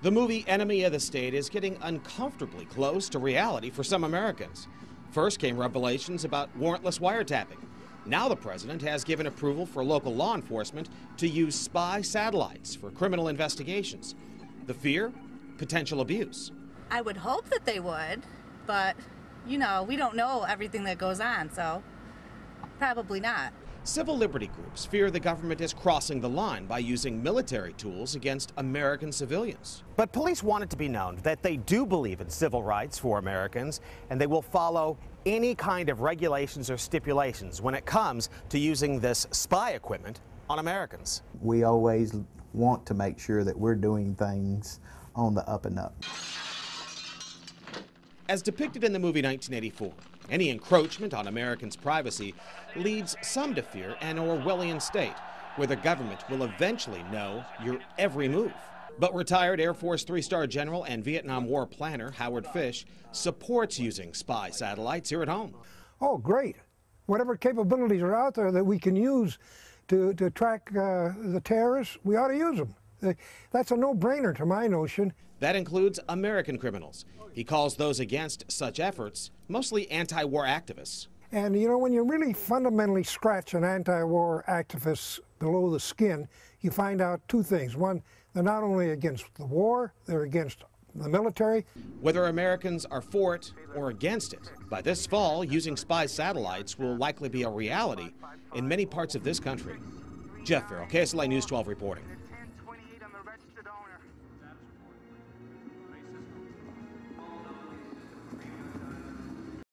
The movie Enemy of the State is getting uncomfortably close to reality for some Americans. First came revelations about warrantless wiretapping. Now the president has given approval for local law enforcement to use spy satellites for criminal investigations. The fear? Potential abuse. I would hope that they would, but you know, we don't know everything that goes on, so probably not. Civil liberty groups fear the government is crossing the line by using military tools against American civilians. But police want it to be known that they do believe in civil rights for Americans and they will follow any kind of regulations or stipulations when it comes to using this spy equipment on Americans. We always want to make sure that we're doing things on the up and up. As depicted in the movie 1984, any encroachment on Americans' privacy leads some to fear an Orwellian state where the government will eventually know your every move. But retired Air Force three star general and Vietnam War planner Howard Fish supports using spy satellites here at home. Oh, great. Whatever capabilities are out there that we can use to, to track uh, the terrorists, we ought to use them. That's a no brainer to my notion. That includes American criminals. He calls those against such efforts mostly anti war activists. And you know, when you really fundamentally scratch an anti war activist below the skin, you find out two things. One, they're not only against the war, they're against the military. Whether Americans are for it or against it, by this fall, using spy satellites will likely be a reality in many parts of this country. Jeff Farrell, KSLA News 12 reporting the donor.